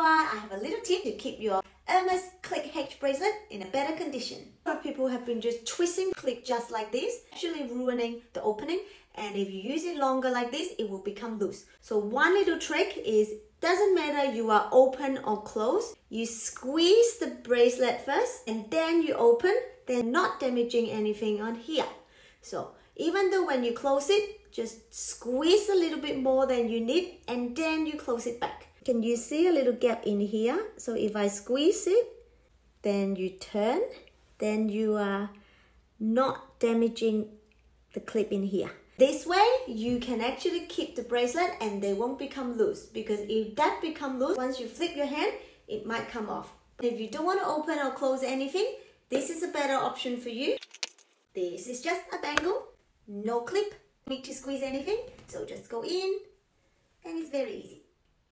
I have a little tip to keep your Hermes Clic H bracelet in a better condition. A lot of people have been just twisting click just like this, actually ruining the opening and if you use it longer like this, it will become loose. So one little trick is, doesn't matter you are open or closed, you squeeze the bracelet first and then you open, then not damaging anything on here. So even though when you close it, just squeeze a little bit more than you need and then you close it back. Can you see a little gap in here? So if I squeeze it, then you turn, then you are not damaging the clip in here. This way, you can actually keep the bracelet and they won't become loose because if that become loose, once you flip your hand, it might come off. If you don't want to open or close anything, this is a better option for you. This is just a bangle, no clip, need to squeeze anything, so just go in and it's very easy.